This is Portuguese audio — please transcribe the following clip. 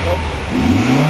Então,